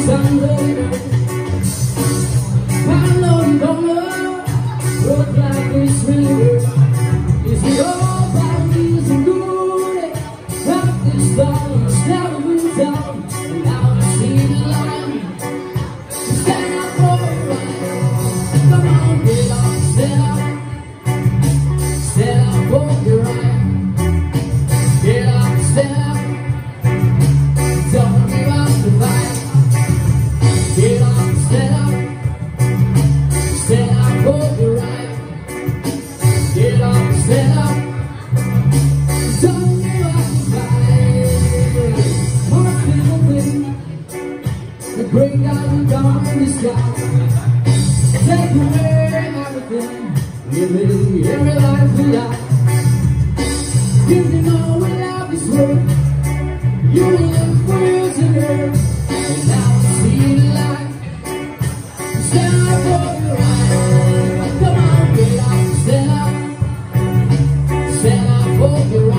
Sunday Bring down the sky Take away everything Give me every life we life Give love is worth You will for and see the light Stand up for your right Come on, get up, stand Stand up for your right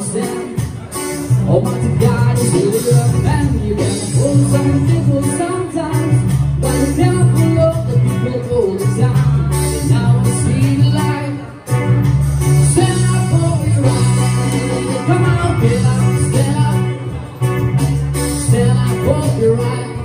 Understand. Almighty God really up and you can pull some Stand up for your right.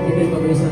イベントの予算